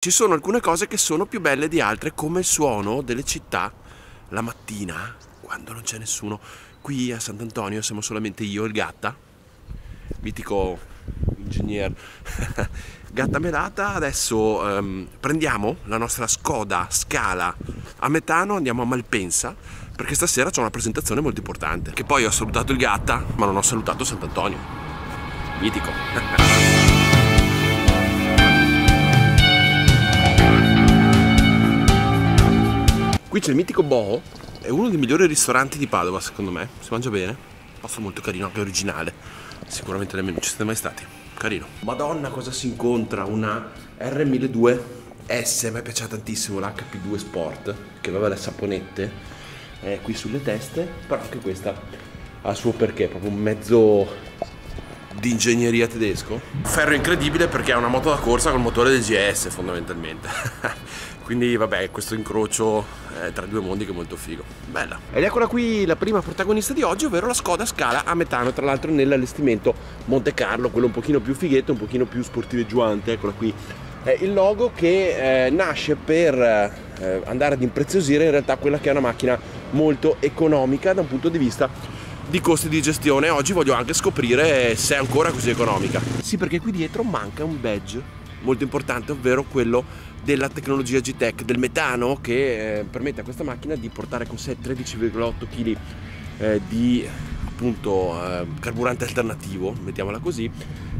Ci sono alcune cose che sono più belle di altre, come il suono delle città la mattina, quando non c'è nessuno. Qui a Sant'Antonio siamo solamente io e il Gatta, mitico ingegner Gatta Melata. Adesso um, prendiamo la nostra Skoda Scala a metano, andiamo a Malpensa, perché stasera c'è una presentazione molto importante. Che poi ho salutato il Gatta, ma non ho salutato Sant'Antonio. Mitico. Qui c'è il mitico Boho, è uno dei migliori ristoranti di Padova secondo me, si mangia bene, posto molto carino, anche originale, sicuramente nemmeno ci siete mai stati, carino. Madonna cosa si incontra, una R1002S, a me piace tantissimo l'HP2 Sport, che aveva le saponette eh, qui sulle teste, però anche questa ha il suo perché, proprio un mezzo di ingegneria tedesco. Ferro incredibile perché è una moto da corsa col motore del GS fondamentalmente. Quindi vabbè, questo incrocio eh, tra i due mondi che è molto figo. Bella. Ed eccola qui la prima protagonista di oggi, ovvero la Skoda Scala a metano, tra l'altro nell'allestimento Monte Carlo, quello un pochino più fighetto, un pochino più sportiveggiante, eccola qui. È il logo che eh, nasce per eh, andare ad impreziosire in realtà quella che è una macchina molto economica da un punto di vista di costi di gestione. Oggi voglio anche scoprire se è ancora così economica. Sì, perché qui dietro manca un badge molto importante, ovvero quello della tecnologia G-Tech, del metano che eh, permette a questa macchina di portare con sé 13,8 kg eh, di appunto eh, carburante alternativo, mettiamola così,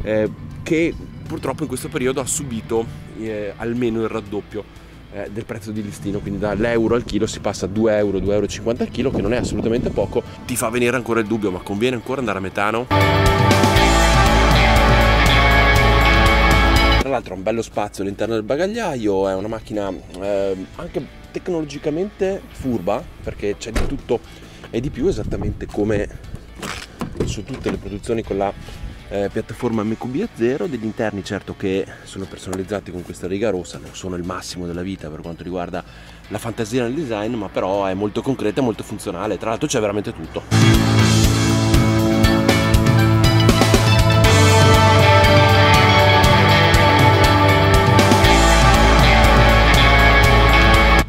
eh, che purtroppo in questo periodo ha subito eh, almeno il raddoppio eh, del prezzo di listino, quindi dall'euro al chilo si passa a 2 euro, 2,50 euro al chilo, che non è assolutamente poco, ti fa venire ancora il dubbio, ma conviene ancora andare a metano? L'altro ha un bello spazio all'interno del bagagliaio, è una macchina eh, anche tecnologicamente furba perché c'è di tutto e di più esattamente come su tutte le produzioni con la eh, piattaforma MQB 0 degli interni certo che sono personalizzati con questa riga rossa non sono il massimo della vita per quanto riguarda la fantasia nel design ma però è molto concreta e molto funzionale. Tra l'altro c'è veramente tutto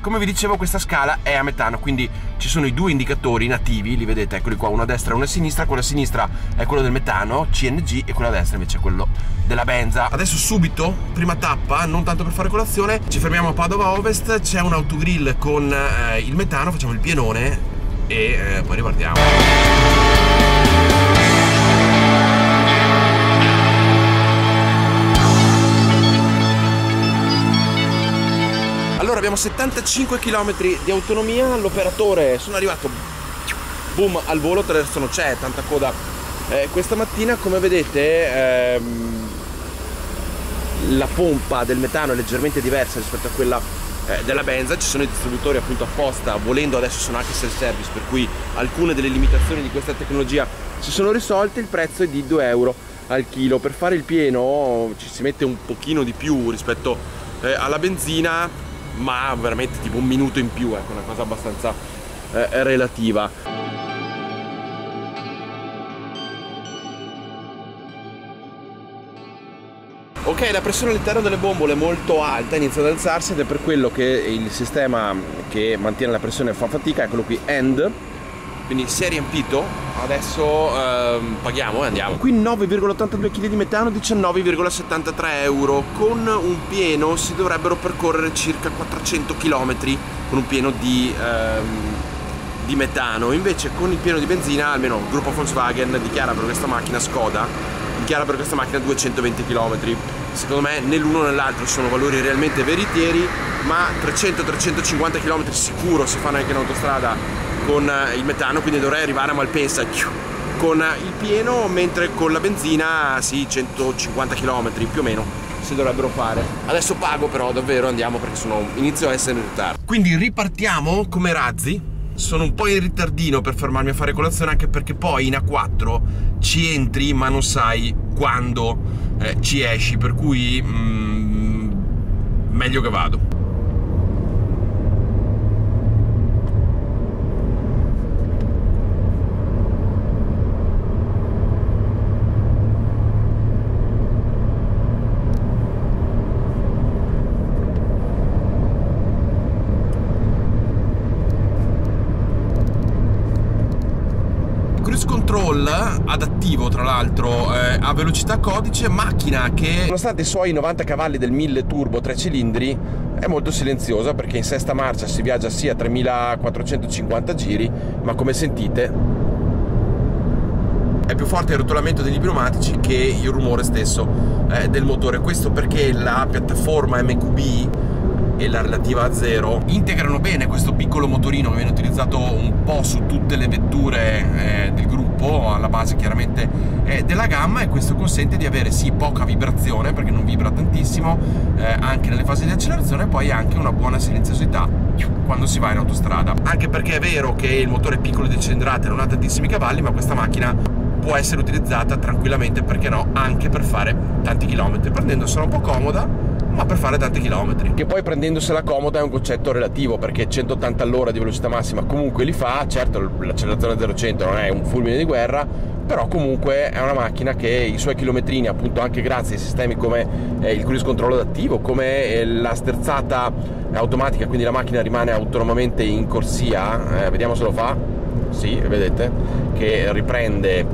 come vi dicevo questa scala è a metano quindi ci sono i due indicatori nativi li vedete eccoli qua uno a destra e uno a sinistra quello a sinistra è quello del metano CNG e quello a destra invece è quello della benza. Adesso subito prima tappa non tanto per fare colazione ci fermiamo a Padova Ovest c'è un autogrill con eh, il metano facciamo il pienone e eh, poi ripartiamo Allora abbiamo 75 km di autonomia, l'operatore sono arrivato boom al volo, adesso non c'è tanta coda. Eh, questa mattina come vedete ehm, la pompa del metano è leggermente diversa rispetto a quella eh, della benza, ci sono i distributori appunto apposta, volendo adesso sono anche self service per cui alcune delle limitazioni di questa tecnologia si sono risolte, il prezzo è di 2 euro al chilo, per fare il pieno ci si mette un pochino di più rispetto eh, alla benzina ma veramente tipo un minuto in più, ecco, una cosa abbastanza eh, relativa. Ok, la pressione all'interno delle bombole è molto alta, inizia ad alzarsi ed è per quello che il sistema che mantiene la pressione fa fatica, quello qui END, quindi si è riempito adesso ehm, paghiamo e andiamo. Qui 9,82 kg di metano 19,73 euro. Con un pieno si dovrebbero percorrere circa 400 km con un pieno di, ehm, di metano. Invece con il pieno di benzina almeno il gruppo Volkswagen dichiara per questa macchina Skoda dichiara per questa macchina 220 km secondo me né l'uno né l'altro sono valori realmente veritieri ma 300-350 km sicuro si fanno anche in autostrada con eh, il metano, quindi dovrei arrivare a Malpensa con eh, il pieno, mentre con la benzina sì, 150 km più o meno si dovrebbero fare. Adesso pago però davvero, andiamo perché sono, inizio a essere in ritardo. Quindi ripartiamo come razzi. Sono un po' in ritardino per fermarmi a fare colazione anche perché poi in A4 ci entri ma non sai quando eh, ci esci, per cui mm, meglio che vado. Adattivo tra l'altro eh, a velocità codice macchina che nonostante i suoi 90 cavalli del 1000 turbo 3 cilindri è molto silenziosa perché in sesta marcia si viaggia sia a 3450 giri ma come sentite è più forte il rotolamento degli pneumatici che il rumore stesso eh, del motore. Questo perché la piattaforma MQB e la relativa a zero integrano bene questo piccolo motorino che viene utilizzato un po' su tutte le vetture eh, del gruppo alla base chiaramente eh, della gamma e questo consente di avere sì poca vibrazione perché non vibra tantissimo eh, anche nelle fasi di accelerazione e poi anche una buona silenziosità quando si va in autostrada. Anche perché è vero che il motore è piccolo di cilindrata non ha tantissimi cavalli ma questa macchina può essere utilizzata tranquillamente perché no anche per fare tanti chilometri. Prendendosela un po' comoda ma per fare tanti chilometri. Che poi prendendosela comoda è un concetto relativo perché 180 all'ora di velocità massima comunque li fa, certo l'accelerazione 0-100 non è un fulmine di guerra, però comunque è una macchina che i suoi chilometrini appunto anche grazie ai sistemi come eh, il cruise control adattivo, come eh, la sterzata automatica, quindi la macchina rimane autonomamente in corsia, eh, vediamo se lo fa, sì, vedete, che riprende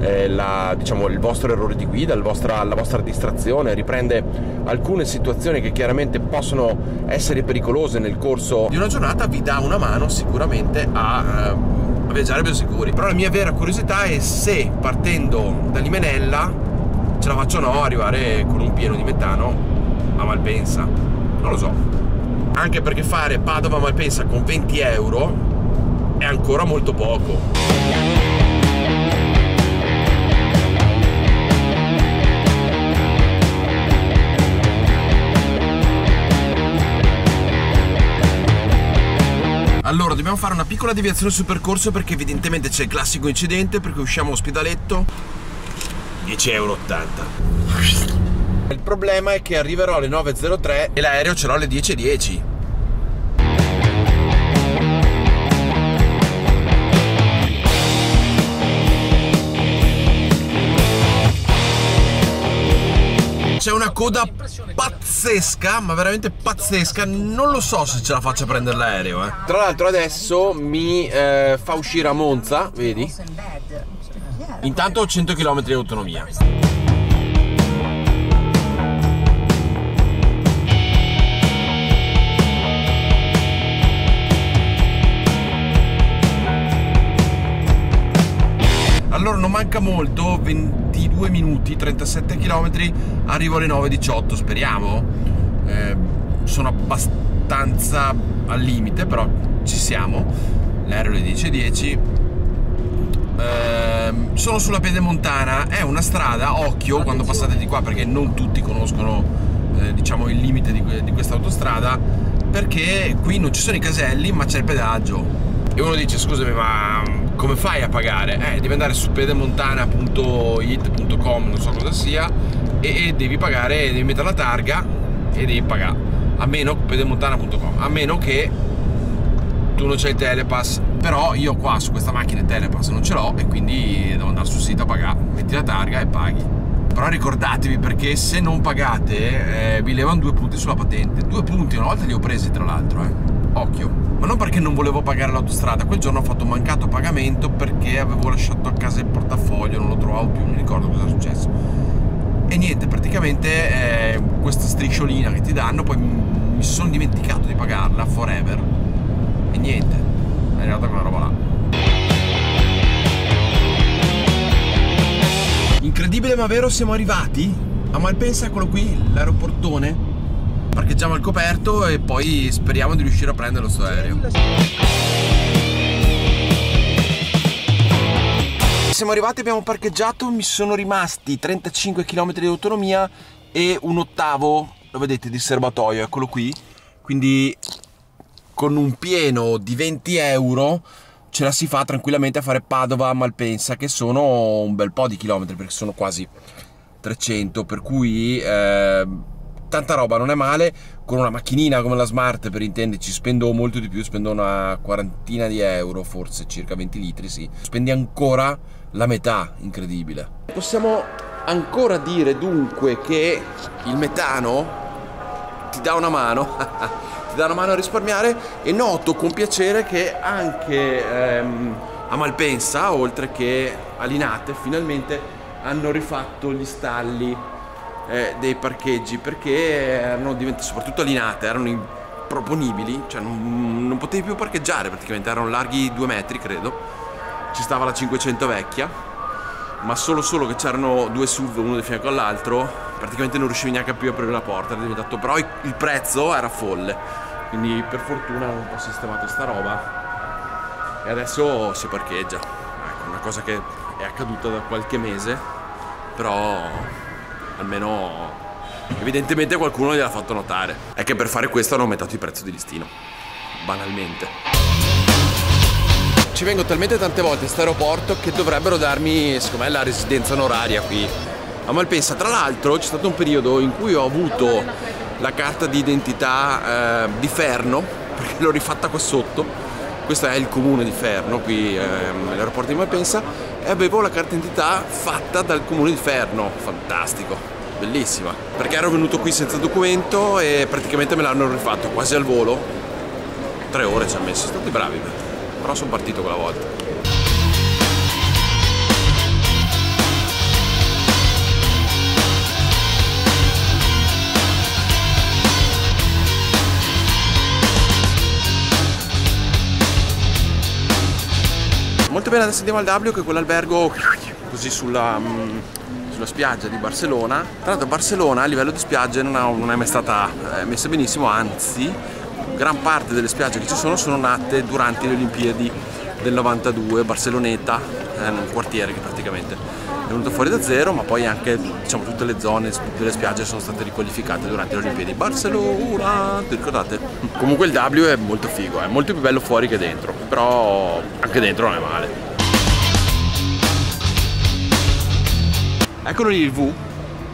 eh, la, diciamo, il vostro errore di guida, vostra, la vostra distrazione, riprende alcune situazioni che chiaramente possono essere pericolose nel corso di una giornata, vi dà una mano sicuramente a, eh, a viaggiare più sicuri. Però la mia vera curiosità è se partendo da Limenella ce la faccio o no arrivare con un pieno di metano a Malpensa. Non lo so. Anche perché fare Padova-Malpensa con 20 euro è ancora molto poco. Allora, dobbiamo fare una piccola deviazione sul percorso perché evidentemente c'è il classico incidente per cui usciamo all'ospedaletto 10,80 euro. Il problema è che arriverò alle 9.03 e l'aereo ce l'ho alle 10.10. C'è una coda pazzesca, ma veramente pazzesca. Non lo so se ce la faccio a prendere l'aereo. Eh. Tra l'altro adesso mi eh, fa uscire a Monza, vedi? Intanto ho 100 km di autonomia. Allora non manca molto, 22 minuti, 37 km, arrivo alle 9.18, speriamo. Eh, sono abbastanza al limite, però ci siamo. L'aereo alle 10.10. Eh, sono sulla pedemontana, è una strada, occhio quando passate di qua perché non tutti conoscono eh, diciamo il limite di, di questa autostrada perché qui non ci sono i caselli ma c'è il pedaggio e uno dice scusami ma come fai a pagare? Eh, devi andare su pedemontana.it.com, non so cosa sia, e, e, devi pagare, devi mettere la targa e devi pagare. A meno pedemontana.com, a meno che tu non c'hai il telepass. Però io qua su questa macchina il telepass non ce l'ho e quindi devo andare sul sito a pagare. Metti la targa e paghi. Però ricordatevi perché se non pagate eh, vi levano due punti sulla patente. Due punti, una volta li ho presi tra l'altro, eh. Occhio. Ma non perché non volevo pagare l'autostrada, quel giorno ho fatto un mancato pagamento perché avevo lasciato a casa il portafoglio, non lo trovavo più, non mi ricordo cosa è successo. E niente, praticamente eh, questa strisciolina che ti danno, poi mi sono dimenticato di pagarla forever. E niente, è arrivata quella roba là. Incredibile ma vero, siamo arrivati? A Malpensa, eccolo qui, l'aeroportone parcheggiamo al coperto e poi speriamo di riuscire a prendere sto aereo. Siamo arrivati, abbiamo parcheggiato, mi sono rimasti 35 km di autonomia e un ottavo, lo vedete, di serbatoio, eccolo qui. Quindi con un pieno di 20 euro ce la si fa tranquillamente a fare Padova a Malpensa, che sono un bel po' di chilometri, perché sono quasi 300, per cui... Eh, tanta roba, non è male, con una macchinina come la Smart per intenderci spendo molto di più, spendo una quarantina di euro, forse circa 20 litri, sì. Spendi ancora la metà, incredibile. Possiamo ancora dire dunque che il metano ti dà una mano, ti dà una mano a risparmiare e noto con piacere che anche ehm, a Malpensa, oltre che a Linate, finalmente hanno rifatto gli stalli eh, dei parcheggi perché erano diventati, soprattutto a Linate, erano improponibili, cioè non, non potevi più parcheggiare praticamente, erano larghi due metri credo. Ci stava la 500 vecchia, ma solo solo che c'erano due SUV uno di fianco all'altro, praticamente non riuscivi neanche più a aprire la porta, era diventato, però il prezzo era folle. Quindi per fortuna hanno un po' sistemato sta roba e adesso si parcheggia. Ecco, una cosa che è accaduta da qualche mese, però almeno evidentemente qualcuno gliel'ha fatto notare. È che per fare questo hanno aumentato il prezzo di listino, banalmente. Ci vengo talmente tante volte a questo aeroporto che dovrebbero darmi, secondo me, la residenza onoraria qui a Malpensa. Tra l'altro c'è stato un periodo in cui ho avuto la carta di identità eh, di Ferno, perché l'ho rifatta qua sotto. Questo è il comune di Ferno, qui eh, all'aeroporto di Malpensa, e avevo la carta d'identità fatta dal comune di Ferno. Fantastico, bellissima. Perché ero venuto qui senza documento e praticamente me l'hanno rifatto quasi al volo. Tre ore ci ha messo, sono stati bravi, però sono partito quella volta. Molto bene, adesso andiamo al W che è quell'albergo così sulla, mm, sulla, spiaggia di Barcellona. Tra l'altro Barcellona a livello di spiagge non, ha, non è mai stata eh, messa benissimo, anzi gran parte delle spiagge che ci sono sono nate durante le Olimpiadi del 92, Barceloneta, è un quartiere che praticamente è venuto fuori da zero, ma poi anche diciamo, tutte le zone delle spiagge sono state riqualificate durante le Olimpiadi. Barcellona, ti ricordate? Comunque il W è molto figo, è molto più bello fuori che dentro, però anche dentro non è male. Eccolo lì il V,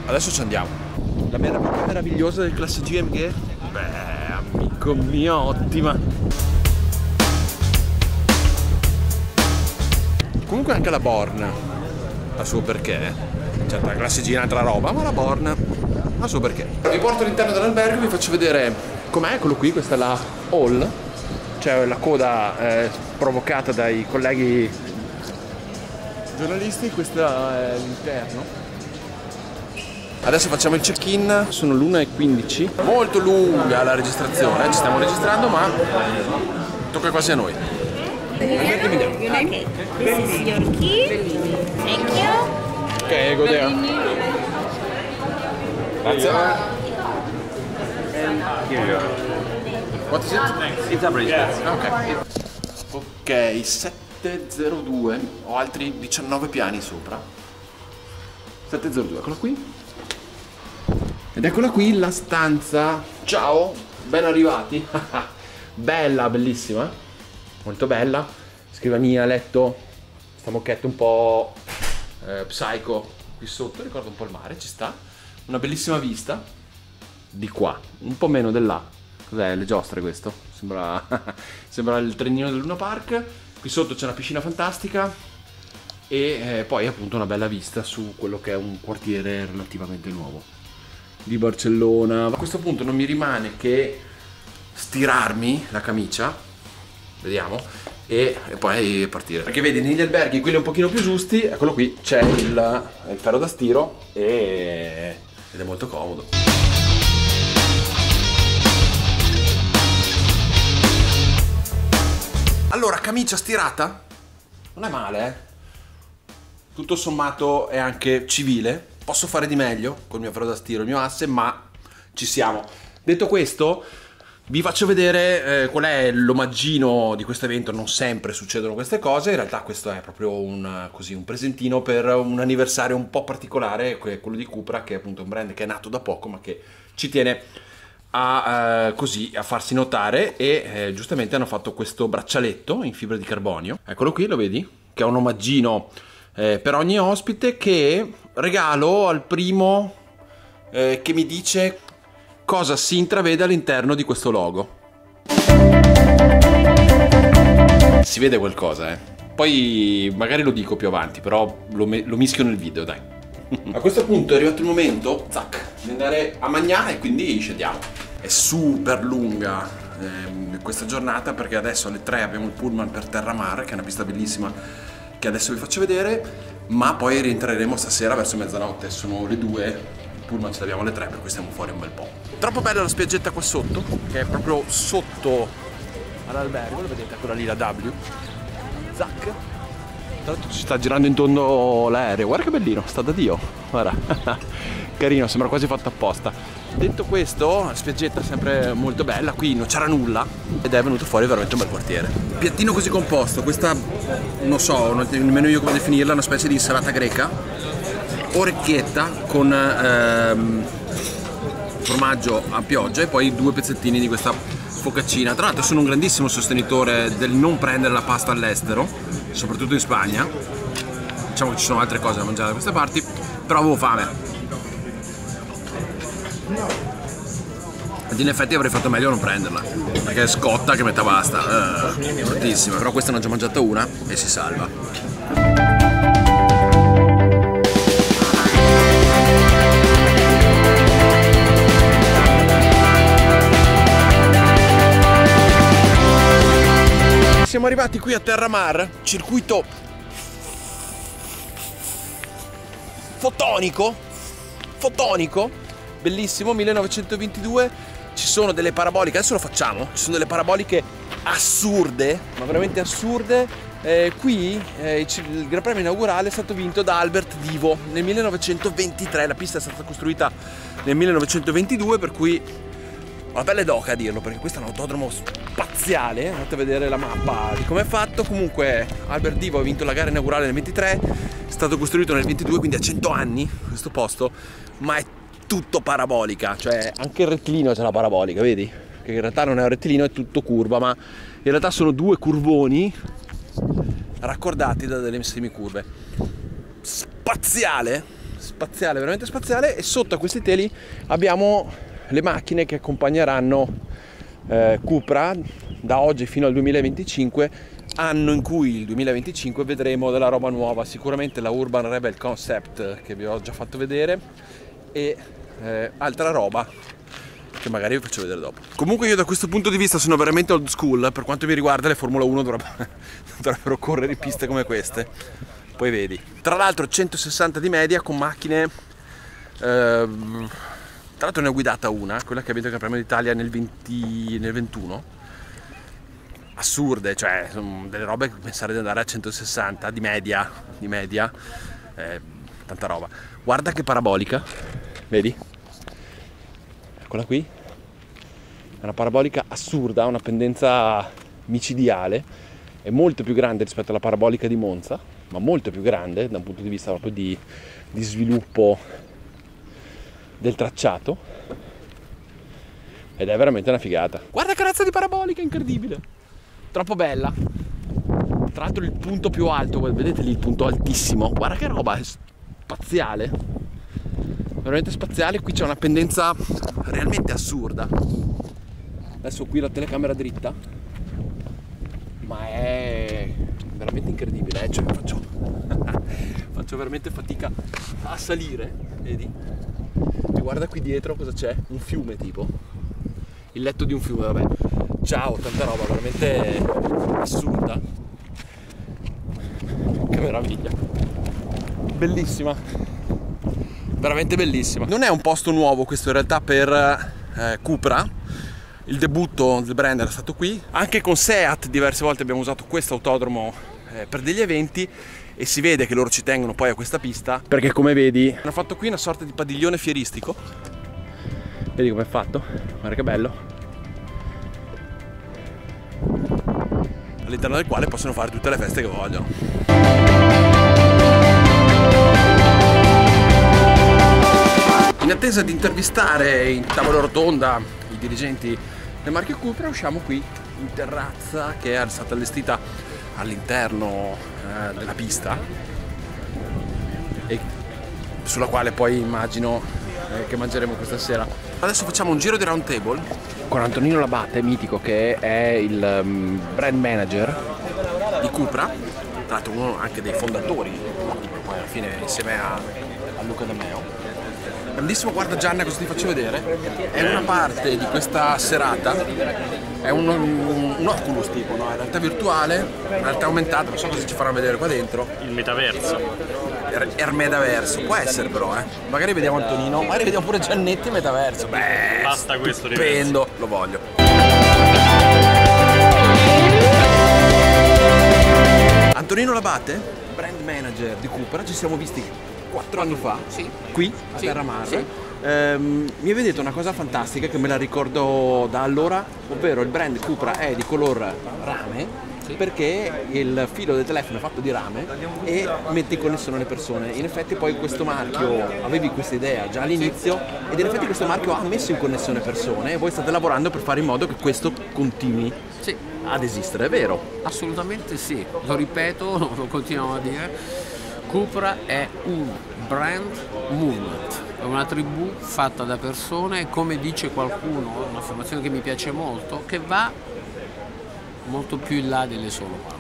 adesso ci andiamo. La meraviglia meravigliosa del classe GMG? Beh, amico mio, ottima. Comunque anche la Born ha suo perché. Certo, la classicina è un'altra roba, ma la Born ha suo perché. Vi porto all'interno dell'albergo vi faccio vedere com'è, eccolo qui, questa è la hall, cioè la coda eh, provocata dai colleghi giornalisti, questo è l'interno. Adesso facciamo il check-in, sono l'1.15, molto lunga la registrazione, ci stiamo registrando ma tocca quasi a noi. Okay, this is your key. Thank you. Ok, go there. Grazie. Here you are. What is it? It's a bridge. Ok. Ok, 702. Ho altri 19 piani sopra. 702, eccola qui. Ed eccola qui la stanza. Ciao, ben arrivati. bella, bellissima. Molto bella. Scrivania, letto. Sta un po' eh, psycho qui sotto. Ricorda un po' il mare, ci sta. Una bellissima vista. Di qua, un po' meno dell'A. Cos'è? Le giostre questo? Sembra, sembra il trenino del Luna Park. Qui sotto c'è una piscina fantastica e eh, poi appunto una bella vista su quello che è un quartiere relativamente nuovo di Barcellona. A questo punto non mi rimane che stirarmi la camicia, vediamo, e, e poi partire. Perché vedi, negli alberghi, quelli un pochino più giusti, eccolo qui, c'è il, il ferro da stiro e, ed è molto comodo. Allora, camicia stirata? Non è male, eh? Tutto sommato è anche civile. Posso fare di meglio col mio ferro da stiro, il mio asse, ma ci siamo. Detto questo, vi faccio vedere eh, qual è l'omaggino di questo evento. Non sempre succedono queste cose. In realtà, questo è proprio un, così, un presentino per un anniversario un po' particolare, quello di Cupra, che è appunto un brand che è nato da poco, ma che ci tiene a, eh, così, a farsi notare e eh, giustamente hanno fatto questo braccialetto in fibra di carbonio. Eccolo qui, lo vedi? Che è un omaggino eh, per ogni ospite che regalo al primo eh, che mi dice cosa si intravede all'interno di questo logo. Si vede qualcosa, eh. Poi magari lo dico più avanti, però lo, me- lo mischio nel video, dai. A questo punto è arrivato il momento, zac, di andare a mangiare e quindi scendiamo. È super lunga ehm, questa giornata perché adesso alle 3 abbiamo il pullman per Terramar, che è una pista bellissima che adesso vi faccio vedere, ma poi rientreremo stasera verso mezzanotte, sono le 2, il pullman ce l'abbiamo alle 3 per cui stiamo fuori un bel po'. Troppo bella la spiaggetta qua sotto, che è proprio sotto all'albergo, lo vedete quella lì la W. Zac. Tra l'altro ci sta girando intorno l'aereo, guarda che bellino, sta da Dio, guarda. Carino, sembra quasi fatto apposta. Detto questo, la spiaggetta è sempre molto bella, qui non c'era nulla ed è venuto fuori veramente un bel quartiere. Piattino così composto, questa non so nemmeno io come definirla, una specie di insalata greca, orecchietta con ehm, formaggio a pioggia e poi due pezzettini di questa focaccina. Tra l'altro sono un grandissimo sostenitore del non prendere la pasta all'estero, soprattutto in Spagna. Diciamo che ci sono altre cose da mangiare da queste parti, però avevo fame. Ed in effetti avrei fatto meglio non prenderla, perché è scotta che metà basta, eh, però questa ne ho già mangiata una e si salva. Siamo arrivati qui a Terramar, circuito fotonico, fotonico, bellissimo, 1922, ci sono delle paraboliche, adesso lo facciamo, ci sono delle paraboliche assurde, ma veramente assurde. Eh, qui eh, il Gran Premio inaugurale è stato vinto da Albert Divo nel 1923, la pista è stata costruita nel 1922, per cui una bella doca a dirlo, perché questo è un autodromo spaziale, andate a vedere la mappa di come è fatto, comunque Albert Divo ha vinto la gara inaugurale nel 23, è stato costruito nel 22, quindi ha 100 anni questo posto, ma è tutto parabolica, cioè anche il rettilineo c'è la parabolica, vedi? Che in realtà non è un rettilineo, è tutto curva, ma in realtà sono due curvoni raccordati da delle semicurve. Spaziale, spaziale, veramente spaziale, e sotto a questi teli abbiamo le macchine che accompagneranno eh, Cupra da oggi fino al 2025 anno in cui il 2025 vedremo della roba nuova sicuramente la Urban Rebel Concept che vi ho già fatto vedere e eh, altra roba che magari vi faccio vedere dopo. Comunque io da questo punto di vista sono veramente old school per quanto mi riguarda le Formula 1 dovrebbero, dovrebbero correre in piste come queste. Poi vedi. Tra l'altro 160 di media con macchine eh, tra l'altro ne ho guidata una, quella che ha vinto il Premio d'Italia nel, 20, nel 21. Assurde, cioè delle robe che pensare di andare a 160 di media, di media, eh, tanta roba. Guarda che parabolica, vedi? Eccola qui. È una parabolica assurda, una pendenza micidiale, è molto più grande rispetto alla parabolica di Monza, ma molto più grande da un punto di vista proprio di, di sviluppo del tracciato ed è veramente una figata. Guarda che razza di parabolica incredibile! Troppo bella. Tra l'altro il punto più alto, vedete lì il punto altissimo. Guarda che roba, è spaziale. Veramente spaziale, qui c'è una pendenza realmente assurda. Adesso qui la telecamera dritta. Ma è veramente incredibile, eh? cioè faccio, faccio veramente fatica a salire, vedi? E guarda qui dietro cosa c'è? Un fiume tipo. Il letto di un fiume, vabbè. Ciao, tanta roba, veramente assurda. Che meraviglia. Bellissima. Veramente bellissima. Non è un posto nuovo questo in realtà per eh, Cupra. Il debutto del brand era stato qui. Anche con Seat diverse volte abbiamo usato questo autodromo eh, per degli eventi e si vede che loro ci tengono poi a questa pista perché come vedi hanno fatto qui una sorta di padiglione fieristico vedi com'è fatto? guarda che bello all'interno del quale possono fare tutte le feste che vogliono in attesa di intervistare in tavola rotonda i dirigenti del marchio Cupra usciamo qui in terrazza che è stata allestita all'interno eh, della pista e sulla quale poi immagino eh, che mangeremo questa sera. Adesso facciamo un giro di round table con Antonino Labate, mitico, che è il um, brand manager di Cupra, tra l'altro uno anche dei fondatori di Cupra, poi alla fine insieme a, a Luca D'Ameo. Grandissimo, guarda Gianna cosa ti faccio vedere. È una parte di questa serata, è un, un, un Oculus tipo, no? È realtà virtuale, realtà aumentata, non so cosa ci faranno vedere qua dentro. Il metaverso. Er, er metaverso, può essere però, eh. Magari vediamo Antonino, magari vediamo pure Giannetti metaverso. Beh, Basta questo stupendo, lo voglio. Antonino Labate, brand manager di Cupra, ci siamo visti quattro anni fa, Sì. qui a Sì, Terramarra. sì. Ehm, mi avete detto una cosa fantastica che me la ricordo da allora, ovvero il brand Cupra è di color rame perché il filo del telefono è fatto di rame e mette in connessione le persone. In effetti poi questo marchio, avevi questa idea già all'inizio ed in effetti questo marchio ha messo in connessione persone e voi state lavorando per fare in modo che questo continui Sì, ad esistere, è vero? assolutamente sì. Lo ripeto, lo continuiamo a dire. Cupra è un brand movement, è una tribù fatta da persone, come dice qualcuno, un'affermazione che mi piace molto, che va molto più in là delle solo auto.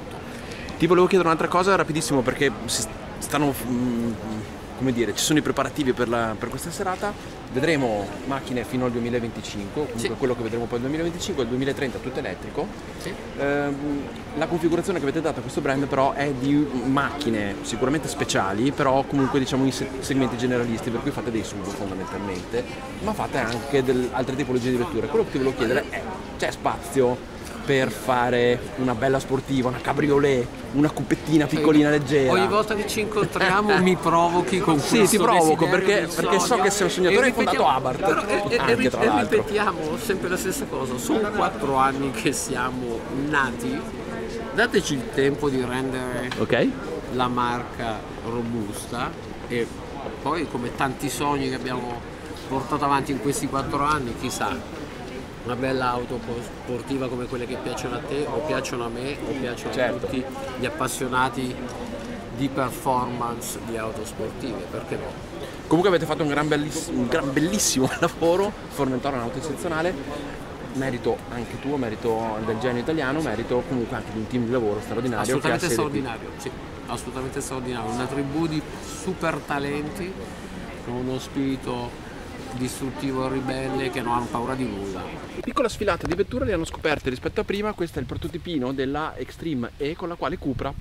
Ti volevo chiedere un'altra cosa rapidissimo perché si stanno, mm, come dire, ci sono i preparativi per, la- per questa serata. Vedremo macchine fino al 2025, comunque Sì. quello che vedremo poi nel 2025, il 2030 tutto elettrico. Sì. Ehm, la configurazione che avete dato a questo brand però è di macchine sicuramente speciali, però comunque diciamo in se- segmenti generalisti, per cui fate dei sub fondamentalmente, ma fate anche del- altre tipologie di vetture. Quello che ti volevo chiedere è, c'è spazio per fare una bella sportiva, una cabriolet, una cupettina piccolina leggera? Ogni volta che ci incontriamo mi provochi con Sì, questo ti provoco, perché- perché so che sei un sognatore, E hai fondato Abarth, però- e- e- anche e- e ripetiamo sempre la stessa cosa, sono quattro anni che siamo nati, dateci il tempo di rendere Ok? la marca robusta e poi come tanti sogni che abbiamo portato avanti in questi quattro anni, chissà, una bella auto po- sportiva come quelle che piacciono a te o piacciono a me o piacciono Certo. a tutti gli appassionati di performance di auto sportive, perché no? Comunque avete fatto un gran, belliss- un gran bellissimo lavoro, Formentore è un'auto eccezionale, merito anche tuo, merito del genio italiano, merito comunque anche di un team di lavoro straordinario. Assolutamente qui. straordinario, sì, assolutamente straordinario, una tribù di super talenti con uno spirito distruttivo ribelle che non hanno paura di nulla. Piccola sfilata di vetture le hanno scoperte rispetto a prima, questo è il prototipino della Extreme E con la quale Cupra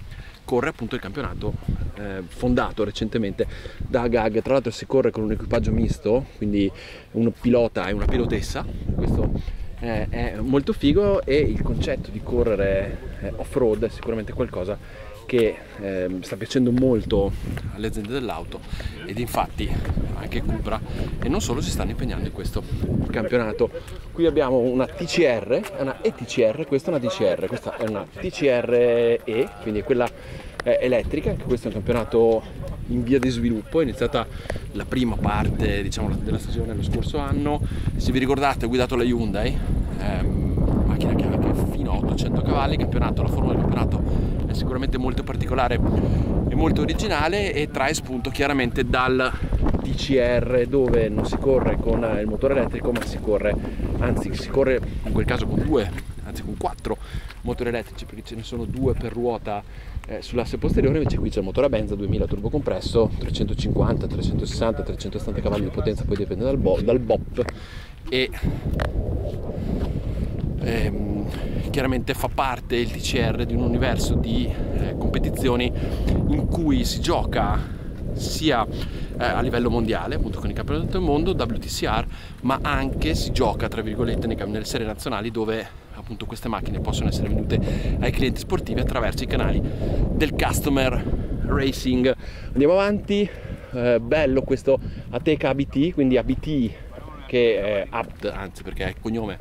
corre appunto il campionato eh, fondato recentemente da GAG, tra l'altro si corre con un equipaggio misto, quindi un pilota e una pilotessa, questo eh, è molto figo e il concetto di correre eh, off-road è sicuramente qualcosa che ehm, sta piacendo molto alle aziende dell'auto ed infatti anche Cupra e non solo si stanno impegnando in questo campionato. Qui abbiamo una TCR, una ETCR, questa è una TCR, questa è una TCR E, quindi quella eh, elettrica, anche questo è un campionato in via di sviluppo, è iniziata la prima parte diciamo, della stagione lo scorso anno, se vi ricordate ho guidato la Hyundai, ehm, macchina che ha anche fino a 800 cavalli, campionato, la formula del campionato sicuramente molto particolare e molto originale e trae spunto chiaramente dal DCR dove non si corre con il motore elettrico ma si corre, anzi si corre in quel caso con due, anzi con quattro motori elettrici perché ce ne sono due per ruota eh, sull'asse posteriore. Invece qui c'è il motore a benza 2000 turbocompresso 350, 360, 370 cavalli di potenza poi dipende dal, bo- dal BOP. E ehm, chiaramente fa parte il TCR di un universo di eh, competizioni in cui si gioca sia eh, a livello mondiale, appunto con i campionati del mondo, WTCR, ma anche si gioca tra virgolette nelle serie nazionali dove appunto queste macchine possono essere vendute ai clienti sportivi attraverso i canali del customer racing. Andiamo avanti, eh, bello questo Ateca ABT, quindi ABT che è apt, anzi perché è il cognome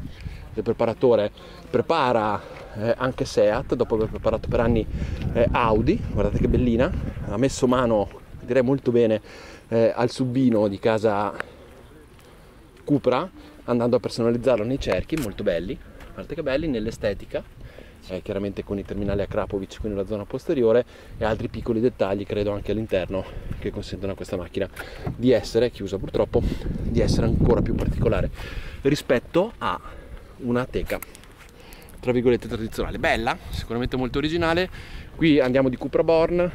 del preparatore, prepara eh, anche Seat dopo aver preparato per anni eh, Audi, guardate che bellina, ha messo mano direi molto bene eh, al subino di casa Cupra andando a personalizzarlo nei cerchi, molto belli, guardate che belli nell'estetica, eh, chiaramente con i terminali a Krapovic quindi la zona posteriore e altri piccoli dettagli credo anche all'interno che consentono a questa macchina di essere chiusa purtroppo di essere ancora più particolare rispetto a una teca tra virgolette tradizionale. Bella sicuramente molto originale. Qui andiamo di Cupra Born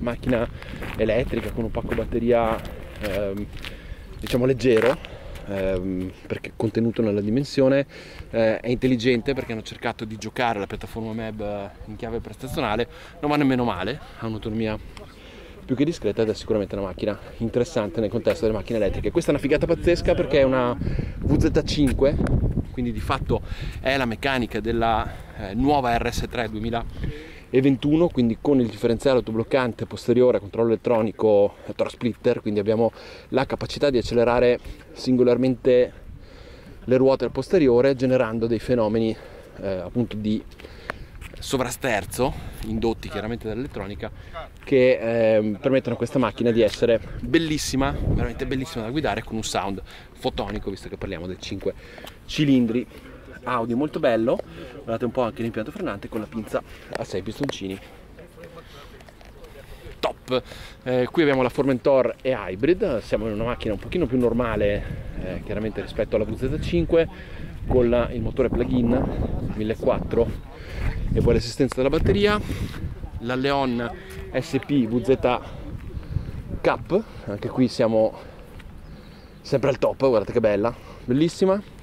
macchina elettrica con un pacco batteria ehm, diciamo leggero ehm, perché contenuto nella dimensione eh, è intelligente perché hanno cercato di giocare la piattaforma MEB in chiave prestazionale. Non va nemmeno male ha un'autonomia più che discreta ed è sicuramente una macchina interessante nel contesto delle macchine elettriche. Questa è una figata pazzesca perché è una VZ5 quindi di fatto è la meccanica della eh, nuova RS3 2021 quindi con il differenziale autobloccante posteriore controllo elettronico torque quindi abbiamo la capacità di accelerare singolarmente le ruote al posteriore generando dei fenomeni eh, appunto di sovrasterzo indotti chiaramente dall'elettronica che eh, permettono a questa macchina di essere bellissima veramente bellissima da guidare con un sound fotonico visto che parliamo del 5 cilindri. Audi molto bello. Guardate un po' anche l'impianto frenante con la pinza a 6 pistoncini. Top. Eh, qui abbiamo la Formentor e Hybrid. Siamo in una macchina un pochino più normale eh, chiaramente rispetto alla VZ5 con la, il motore plug-in 1400 e poi l'assistenza della batteria. La Leon SP VZ Cup. Anche qui siamo sempre al top guardate che bella bellissima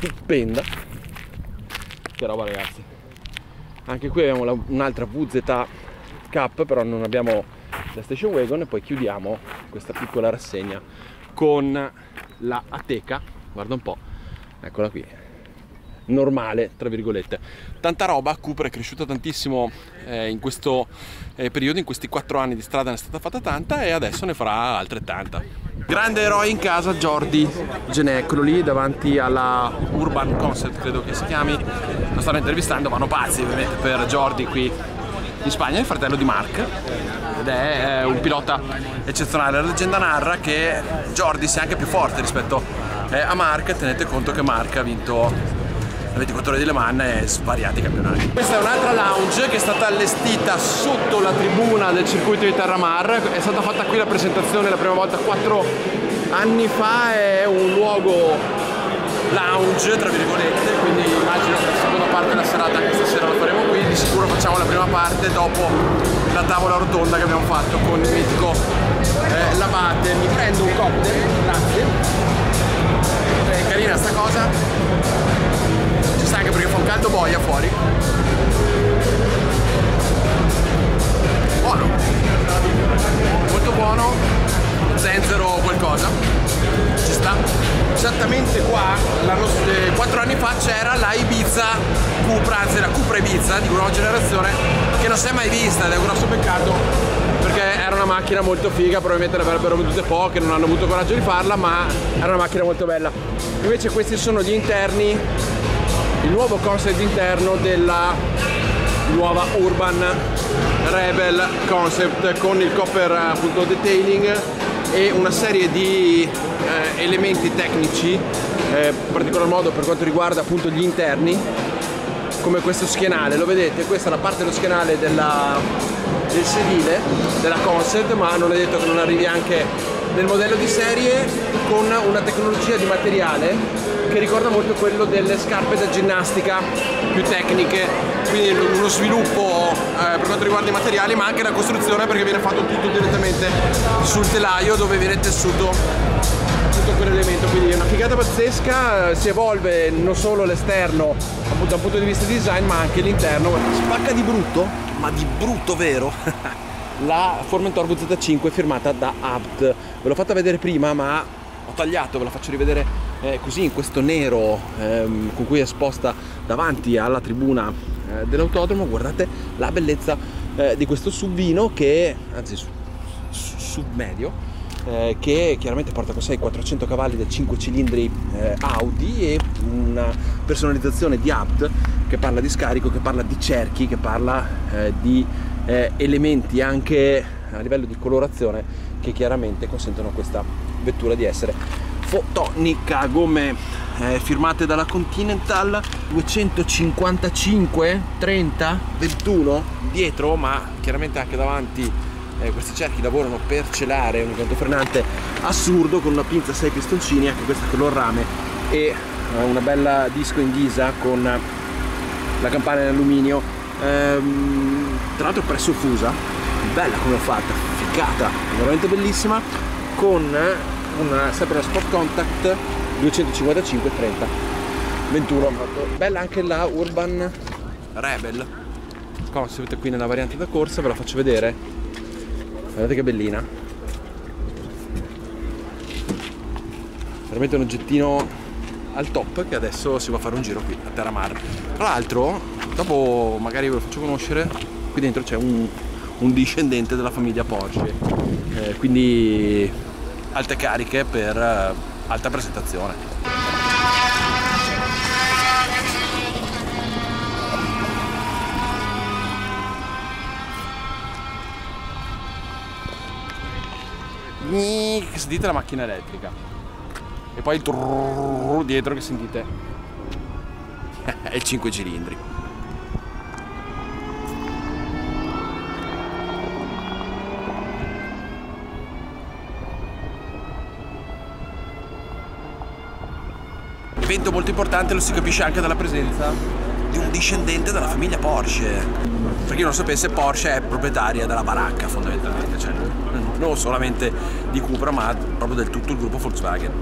stupenda che roba ragazzi. Anche qui abbiamo un'altra VZ Cup però non abbiamo la station wagon e poi chiudiamo questa piccola rassegna con la Ateca. Guarda un po' eccola qui. Normale tra virgolette. Tanta roba Cooper è cresciuta tantissimo eh, in questo eh, periodo in questi quattro anni di strada ne è stata fatta tanta e adesso ne farà altrettanta Grande eroe in casa, Jordi Genè, eccolo lì davanti alla Urban Concept, credo che si chiami. Lo stanno intervistando, vanno pazzi ovviamente per Jordi qui in Spagna, il fratello di Mark. Ed è un pilota eccezionale. La leggenda narra che Jordi sia anche più forte rispetto eh, a Mark. Tenete conto che Mark ha vinto 24 ore di Le Mans e svariati campionati. Questa è un'altra lounge che è stata allestita sotto la tribuna del circuito di Terramar, è stata fatta qui la presentazione la prima volta 4 anni fa, è un luogo lounge tra virgolette, quindi immagino che la seconda parte della serata anche stasera la faremo qui, di sicuro facciamo la prima parte dopo la tavola rotonda che abbiamo fatto con il mitico eh, Labate. Mi prendo un cocktail, grazie. È carina sta cosa caldo boia fuori. Buono. Molto buono. Zenzero qualcosa. Ci sta. Esattamente qua eh, anni fa c'era la Ibiza Cupra anzi la Cupra Ibiza di nuova generazione che non si è mai vista ed è un grosso peccato perché era una macchina molto figa probabilmente ne avrebbero vendute poche non hanno avuto coraggio di farla ma era una macchina molto bella. Invece questi sono gli interni il nuovo concept interno della nuova Urban Rebel Concept con il copper appunto detailing e una serie di eh, elementi tecnici eh, in particolar modo per quanto riguarda appunto gli interni come questo schienale. Lo vedete? Questa è la parte dello schienale della, del sedile della concept ma non è detto che non arrivi anche nel modello di serie con una tecnologia di materiale che ricorda molto quello delle scarpe da ginnastica più tecniche, quindi uno sviluppo eh, per quanto riguarda i materiali ma anche la costruzione perché viene fatto tutto direttamente sul telaio dove viene tessuto tutto quell'elemento, quindi è una figata pazzesca, si evolve non solo l'esterno da un punto di vista design ma anche l'interno, spacca di brutto, ma di brutto vero! la Formentor VZ5 firmata da Abt. Ve l'ho fatta vedere prima ma ho tagliato, ve la faccio rivedere eh, così in questo nero ehm, con cui è esposta davanti alla tribuna eh, dell'autodromo. Guardate la bellezza eh, di questo subvino che, anzi submedio, eh, che chiaramente porta con sé i 400 cavalli del 5 cilindri eh, Audi e una personalizzazione di Abt che parla di scarico, che parla di cerchi, che parla eh, di elementi anche a livello di colorazione che chiaramente consentono questa vettura di essere fotonica gomme eh, firmate dalla Continental. 255 30 21 dietro ma chiaramente anche davanti eh, questi cerchi lavorano per celare un impianto frenante assurdo con una pinza 6 pistoncini anche questa color rame e eh, una bella disco in ghisa con la campana in alluminio. Ehm, tra l'altro presso fusa bella come l'ho fatta ficcata veramente bellissima con una, sempre una Sport Contact 255 30 21 bella anche la Urban Rebel. Qua se avete qui nella variante da corsa ve la faccio vedere. Guardate che bellina. Veramente un oggettino al top che adesso si va a fare un giro qui a Terramar tra l'altro dopo magari ve lo faccio conoscere qui dentro c'è un, un discendente della famiglia Porsche. Eh, quindi alte cariche per eh, alta presentazione. Che sentite la macchina elettrica. E poi il dietro che sentite è il 5 cilindri evento molto importante lo si capisce anche dalla presenza di un discendente della famiglia Porsche. Per chi non lo sapesse Porsche è proprietaria della baracca fondamentalmente cioè non solamente di Cupra ma proprio del tutto il gruppo Volkswagen.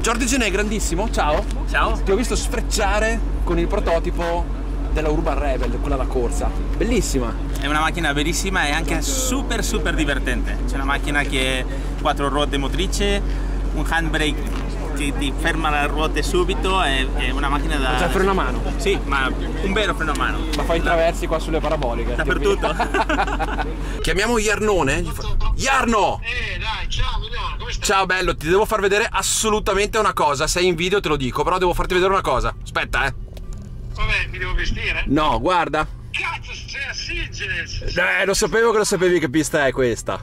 Giordi Genè grandissimo. Ciao. Ciao. Ti ho visto sfrecciare con il prototipo della Urban Rebel quella da corsa. Bellissima. È una macchina bellissima e anche super super divertente. C'è una macchina che ha quattro ruote motrici, un handbrake che ti ferma le ruote subito, è, è una macchina da... c'è il freno a mano Sì, ma un vero freno a mano. ma fai i traversi qua sulle paraboliche Dappertutto. chiamiamo Iarnone Iarno Eh dai, ciao Milano, come stai? Ciao bello, ti devo far vedere assolutamente una cosa. Sei in video te lo dico, però devo farti vedere una cosa. Aspetta, eh. Vabbè, mi devo vestire? No, guarda. Cazzo, sei a Signes! Eh, lo sapevo che lo sapevi che pista è questa.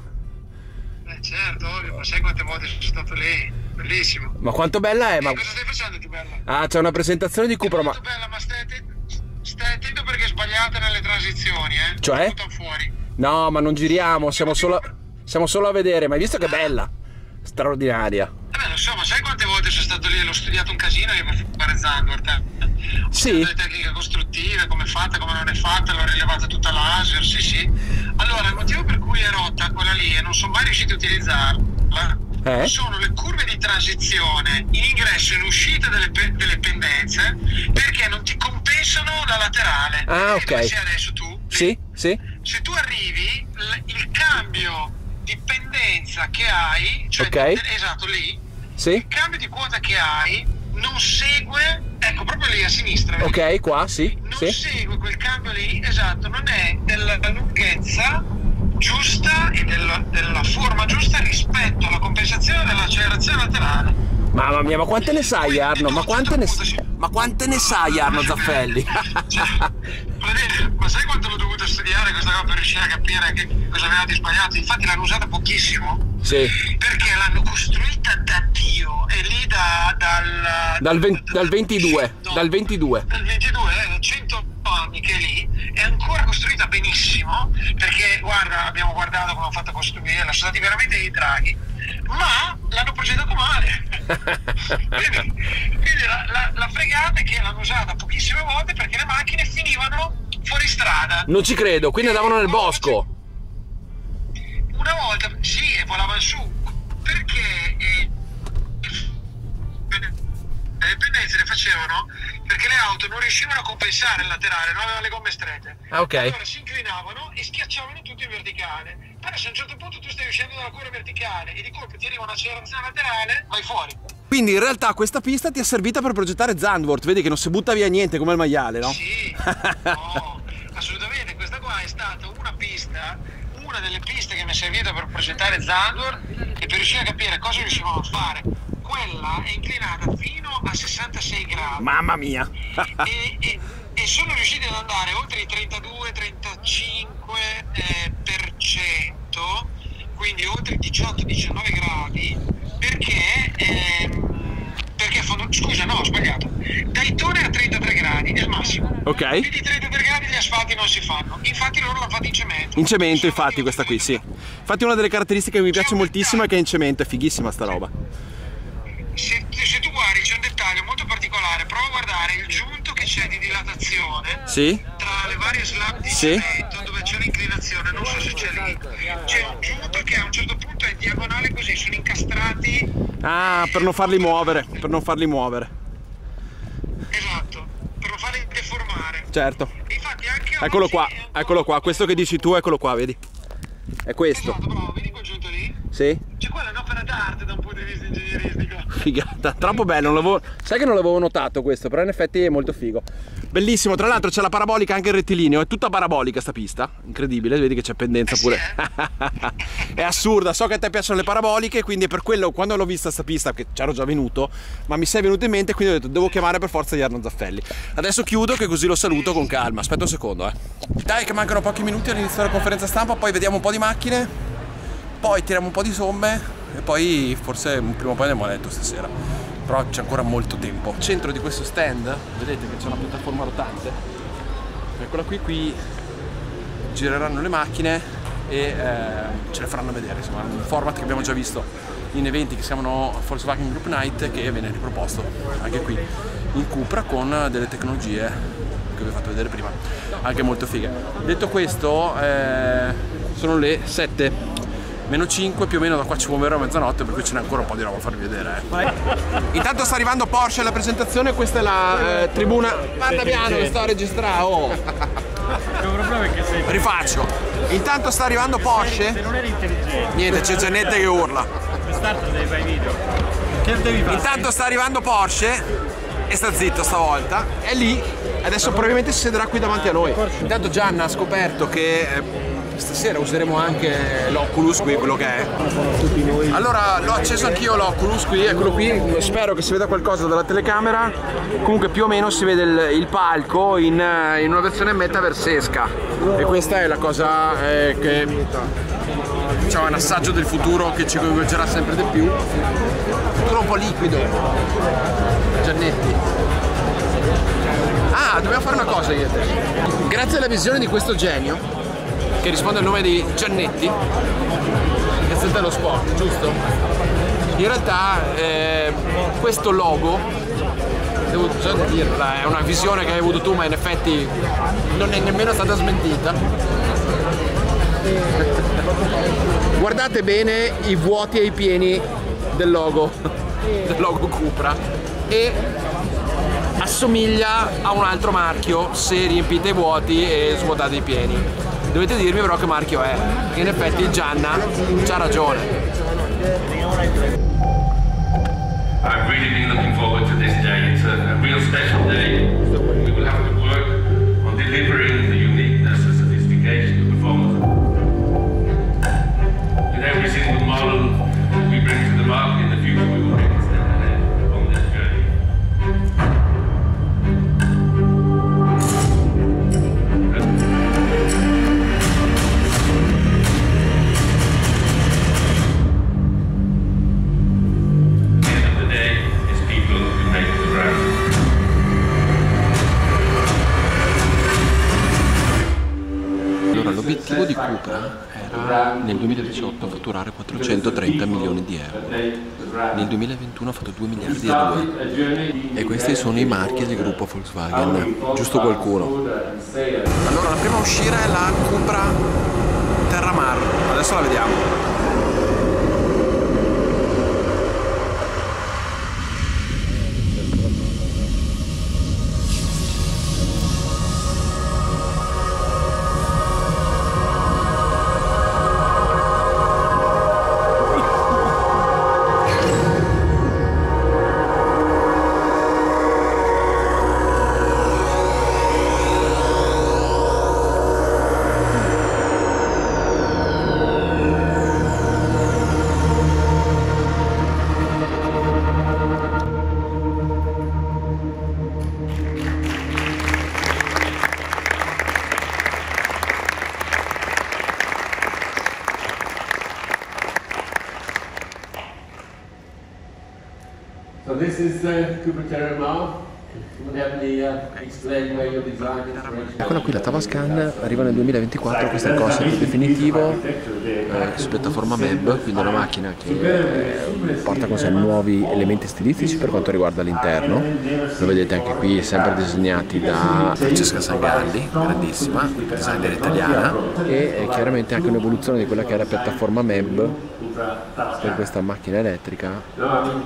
Eh certo, ovvio, ma sai quante volte sono stato lì? Bellissimo. Ma quanto bella è, ma... Eh, cosa stai facendo di bella? Ah, c'è una presentazione di Cupra, ma... Bella, ma stai attento, stai attento perché sbagliate nelle transizioni, eh? Cioè? No, ma non giriamo, siamo solo... Siamo solo a vedere, ma hai visto che bella? Straordinaria. Vabbè, lo so, ma sai quante volte sono stato lì e l'ho studiato un casino io per fare Zandvoort? eh? Sì. Le tecniche costruttive, come è fatta, come non è fatta, l'ho rilevata tutta laser, sì sì. Allora, il motivo per cui è rotta quella lì e non sono mai riuscito a utilizzarla Eh? sono le curve di transizione in ingresso e in uscita delle, pe- delle pendenze perché non ti compensano la laterale. Ah, Vedi ok. adesso tu? Sì? Sì? se tu arrivi, l- il cambio di pendenza che hai, cioè Ok. di- esatto lì, Sì? il cambio di quota che hai non segue, ecco proprio lì a sinistra, vedi? Ok, qua, sì? non Sì? segue quel cambio lì, esatto, non è della lunghezza giusta e della, della forma giusta rispetto alla compensazione dell'accelerazione laterale. Mamma mia, ma quante ne sai, Arno? Ma quante ne Ma quante ne sai, Arno Zaffelli? Cioè, ma sai quanto l'ho dovuto studiare questa cosa per riuscire a capire che cosa avevate sbagliato? Infatti l'hanno usata pochissimo sì. perché l'hanno costruita da Dio e lì da, dal, Dal, ven- dal 22. no, Dal 22. dal 22, eh, 100 anni che è lì, è ancora costruita benissimo perché guarda, abbiamo guardato come hanno fatto a costruire, sono stati veramente dei draghi, ma l'hanno progettato male. quindi quindi la, la- la fregata è che l'hanno usata pochissime volte perché le macchine finivano fuori strada. Non ci credo, quindi andavano nel bosco. Una volta sì, e volavano su perché eh, le pendenze le facevano perché le auto non riuscivano a compensare il laterale, non avevano le gomme strette. Ah, ok. Allora si inclinavano e schiacciavano tutto in verticale. Però se a un certo punto tu stai uscendo dalla curva verticale e di colpo ti arriva un'accelerazione laterale, vai fuori. Quindi in realtà questa pista ti è servita per progettare Zandvoort, vedi che non si butta via niente come il maiale, no? Sì, no, assolutamente. Questa qua è stata una pista, una delle piste che mi è servita per progettare Zandvoort e per riuscire a capire cosa riuscivamo a fare. Quella è inclinata fino a 66 gradi Mamma mia! e, e- e sono riusciti ad andare oltre i 32-35 eh, per cento, quindi oltre i 18-19 gradi, perché, ehm, perché fanno- scusa no ho sbagliato, Daytona è a 33 gradi è il massimo. Ok. Più di 33 gradi gli asfalti non si fanno, infatti loro l'hanno fatto in cemento. In cemento, infatti, fatti questa qui, sì. Infatti una delle caratteristiche che mi piace moltissimo è che è in cemento, è fighissima sta roba. Se, se tu guardi c'è un dettaglio molto particolare, prova a guardare il giunto che c'è di dilatazione Sì? tra le varie slab di Sì. cemento dove c'è l'inclinazione, non so se c'è lì, c'è un giunto che a un certo punto è diagonale così, sono incastrati. Ah, per non farli muovere, per non farli muovere. Esatto, per non farli deformare. Certo. Infatti anche Eccolo qua, eccolo qua, questo che dici tu, eccolo qua, vedi? È questo. Esatto, bravo, vedi quel giunto lì? Sì? Cioè quella è un'opera d'arte da un punto di vista ingegneristico. Figata, troppo bello, non l'avevo- sai che non l'avevo notato questo, però in effetti è molto figo. Bellissimo, tra l'altro c'è la parabolica anche in rettilineo, è tutta parabolica sta pista, incredibile, vedi che c'è pendenza Eh pure. è assurda, so che a te piacciono le paraboliche, quindi per quello quando l'ho vista sta pista, che c'ero già venuto, ma mi sei venuto in mente, quindi ho detto devo chiamare per forza Jarno Zaffelli. Adesso chiudo che così lo saluto con calma, aspetta un secondo eh. Dai che mancano pochi minuti all'inizio della conferenza stampa, poi vediamo un po' di macchine, poi tiriamo un po' di somme e poi forse prima o poi andiamo a letto stasera. Però c'è ancora molto tempo. Al centro di questo stand, vedete che c'è una piattaforma rotante. Eccola qui, qui gireranno le macchine e eh, ce le faranno vedere. Insomma, un format che abbiamo già visto in eventi che si chiamano Volkswagen Group Night che viene riproposto anche qui in Cupra con delle tecnologie che vi ho fatto vedere prima, anche molto fighe. Detto questo, eh, sono le 7 meno 5 più o meno da qua ci muoverò a mezzanotte per cui ce n'è ancora un po' di roba da farvi vedere eh. intanto sta arrivando Porsche alla presentazione questa è la eh, tribuna. Guarda piano che sto a registrare oh. Il problema è che sei rifaccio. Intanto sta arrivando Porsche. Se non eri intelligente, niente c'è Giannette che urla. Quest'altro devi fare i video. Che devi fare? intanto sta arrivando Porsche e sta zitto stavolta. È lì. Adesso probabilmente si siederà qui davanti a noi. Intanto Gianna ha scoperto che eh, stasera useremo anche l'Oculus qui quello che è. Allora l'ho acceso anch'io l'Oculus qui eccolo qui. Spero che si veda qualcosa dalla telecamera. Comunque più o meno si vede il, il palco in, eh, in una versione metaversesca. E questa è la cosa eh, che diciamo è un assaggio del futuro che ci coinvolgerà sempre di più. Futuro un po' liquido. Giannetti. Ah dobbiamo fare una cosa io e te. Grazie alla visione di questo genio che risponde al nome di Giannetti Gazzetta dello Sport, giusto? In realtà eh, questo logo, devo già dirla, è una visione che hai avuto tu ma in effetti non è nemmeno stata smentita. Guardate bene i vuoti e i pieni del logo, del logo Cupra e assomiglia a un altro marchio se riempite i vuoti e svuotate i pieni. Dovete dirmi però che marchio è. In effetti Gianna c'ha ragione. I've really looking forward to this day. It's a, a real special day. We will have to l'obiettivo di Cupra era nel 2018 fatturare 430 milioni di euro. Nel 2021 ha fatto 2 miliardi e 2. E questi sono i marchi del gruppo Volkswagen. Giusto qualcuno. Allora la prima a uscire è la Cupra explain where your design inspiration. Eccola qui, la Tavascan arriva nel 2024, questo è il concept definitivo eh, su piattaforma MEB, quindi una macchina che eh, porta con sé nuovi elementi stilistici per quanto riguarda l'interno. Lo vedete anche qui, sempre disegnati da Francesca Sangalli, grandissima, designer italiana, e eh, chiaramente anche un'evoluzione di quella che la piattaforma MEB per questa macchina elettrica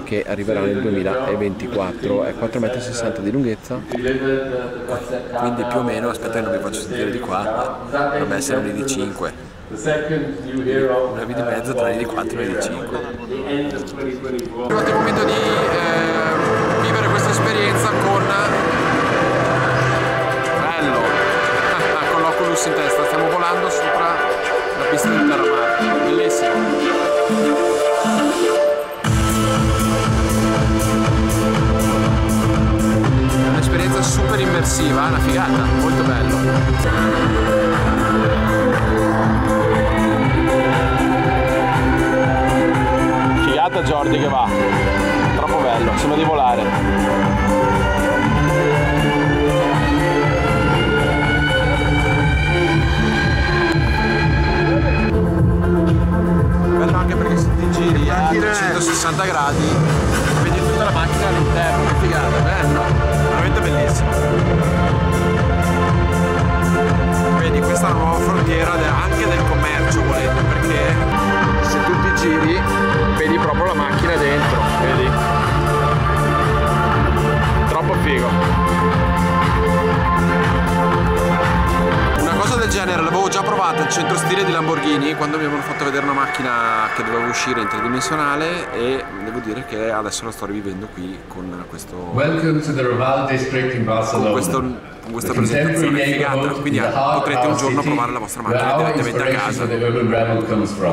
che arriverà nel 2024 è 4,60 m di lunghezza. Quindi più o meno aspetta che non mi faccio sentire di qua dovrebbe essere un di 5 una via di mezzo tra i di 4 e i di 5 è arrivato il momento di eh, vivere questa esperienza con bello. Con l'Oculus in testa stiamo volando sopra la pista di Terramar. Bellissimo super immersiva una figata molto bello. Figata Jordi che va. Troppo bello sembra di volare. Bello anche perché se ti giri a 360 gradi vedi tutta la macchina all'interno che figata bello bellissimo vedi questa è una nuova frontiera anche del commercio volete perché se tu ti giri vedi proprio la macchina dentro vedi? Troppo figo cosa del genere l'avevo già provata al centro stile di Lamborghini quando mi avevano fatto vedere una macchina che doveva uscire in tridimensionale e devo dire che adesso la sto rivivendo qui con questo Welcome to the Raval district in Barcelona. con, questo, con questa presentazione figata quindi heart potrete un giorno provare la vostra macchina direttamente a casa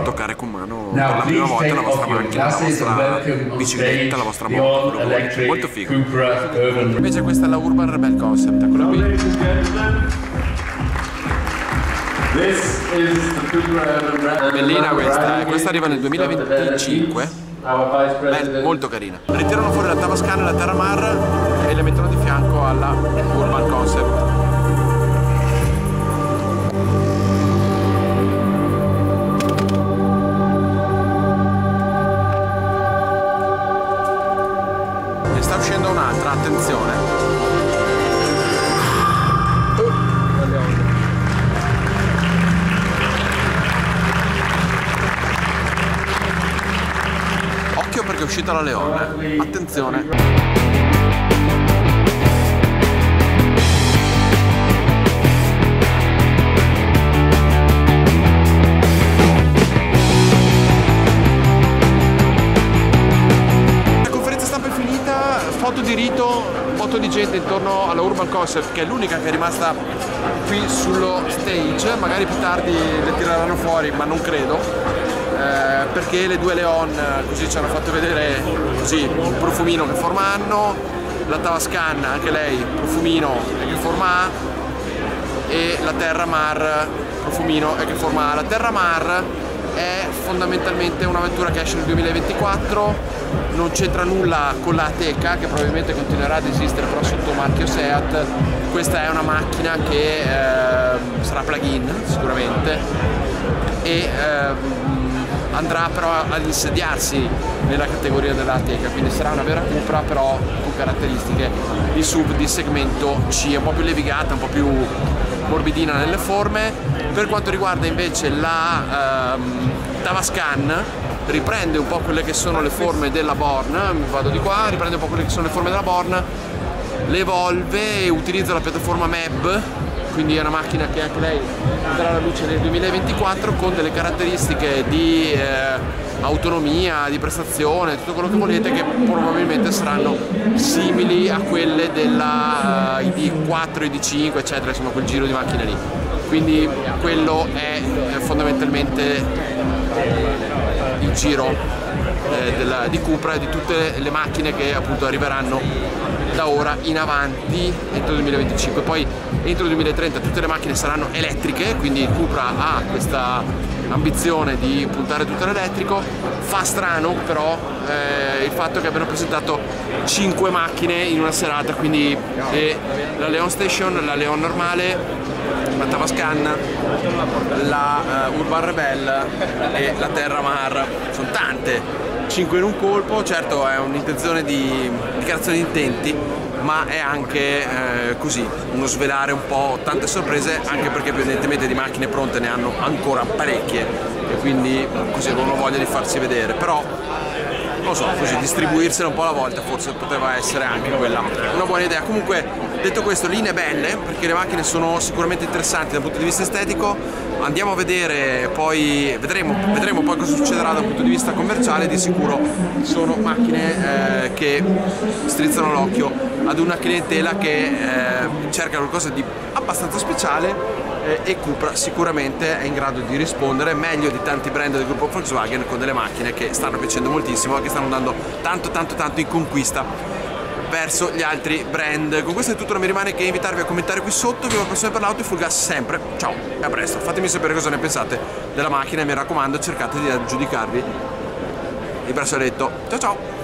toccare con mano per la prima volta la vostra macchina, la vostra bicicletta, la vostra moto, molto figo. Invece questa è la Urban Rebel Concept, eccola qui. Bellina questa, eh. questa arriva nel 2025. Our Vice Beh, molto carina. Ritirano fuori la Tavascan e la Terramar e le mettono di fianco alla Urban Concept. Uscita la Leone. Attenzione. Foto di rito, foto di gente intorno alla Urban Concept che è l'unica che è rimasta qui sullo stage, magari più tardi le tireranno fuori ma non credo, eh, perché le due Leon eh, così ci hanno fatto vedere così, il profumino che forma hanno, la Tavascan anche lei profumino e che forma ha e la Terra Mar profumino e che forma ha. La Terra Mar è fondamentalmente una vettura che esce nel 2024, non c'entra nulla con la Ateca che probabilmente continuerà ad esistere però sotto marchio Seat. Questa è una macchina che ehm, sarà plug-in sicuramente e ehm, andrà però ad insediarsi nella categoria dell'Ateca, quindi sarà una vera Cupra però con caratteristiche di sub di segmento C, un po' più levigata, un po' più morbidina nelle forme. Per quanto riguarda invece la ehm, Tavascan, riprende un po' quelle che sono le forme della Born, vado di qua, riprende un po' quelle che sono le forme della Born, le evolve utilizza la piattaforma MEB, quindi è una macchina che anche lei andrà alla luce nel 2024 con delle caratteristiche di eh, autonomia, di prestazione, tutto quello che volete che probabilmente saranno simili a quelle della eh, ID4, ID5 eccetera, insomma quel giro di macchine lì. Quindi quello è eh, fondamentalmente il giro eh, della- di Cupra e di tutte le macchine che appunto arriveranno da ora in avanti entro il 2025. Poi entro il 2030 tutte le macchine saranno elettriche, quindi Cupra ha questa ambizione di puntare tutto all'elettrico. Fa strano però eh, il fatto che abbiano presentato 5 macchine in una serata, quindi eh, la Leon Station, la Leon normale, la Tavascan, la eh, Urban Rebel e la Terra Mar. Sono tante, 5 in un colpo, certo è un'intenzione di dichiarazione di intenti, ma è anche eh, così uno svelare un po' tante sorprese anche perché evidentemente di macchine pronte ne hanno ancora parecchie e quindi così ho voglia di farsi vedere però non so, così distribuirsene un po' alla volta forse poteva essere anche quella una buona idea. Comunque, detto questo, linee belle, perché le macchine sono sicuramente interessanti dal punto di vista estetico, andiamo a vedere poi, vedremo, vedremo poi cosa succederà dal punto di vista commerciale, di sicuro sono macchine eh, che strizzano l'occhio ad una clientela che eh, cerca qualcosa di abbastanza speciale eh, e Cupra sicuramente è in grado di rispondere. Meglio di tanti brand del gruppo Volkswagen con delle macchine che stanno piacendo moltissimo e che stanno andando tanto tanto tanto in conquista verso gli altri brand. Con questo è tutto, non mi rimane che invitarvi a commentare qui sotto, vi ho passione per l'auto e full gas sempre. Ciao e a presto. Fatemi sapere cosa ne pensate della macchina e mi raccomando cercate di aggiudicarvi il braccialetto. Ciao ciao!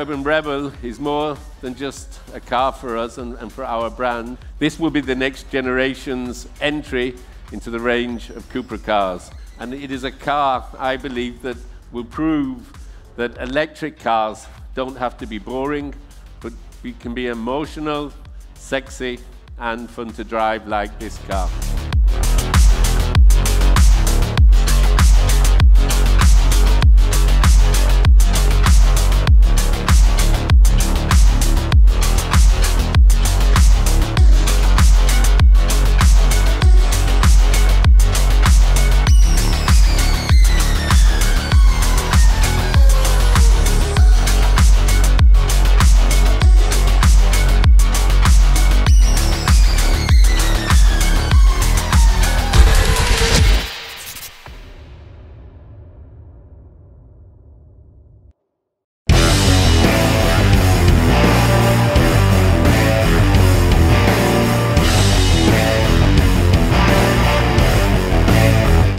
Urban Rebel is more than just a car for us and, and for our brand. This will be the next generation's entry into the range of Cupra cars. And it is a car, I believe, that will prove that electric cars don't have to be boring, but we can be emotional, sexy, and fun to drive like this car.